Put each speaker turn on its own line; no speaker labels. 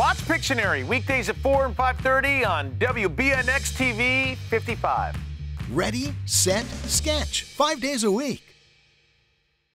Watch Pictionary weekdays at 4 and 5:30 on WBNX TV 55.
Ready, set, sketch. Five days a week.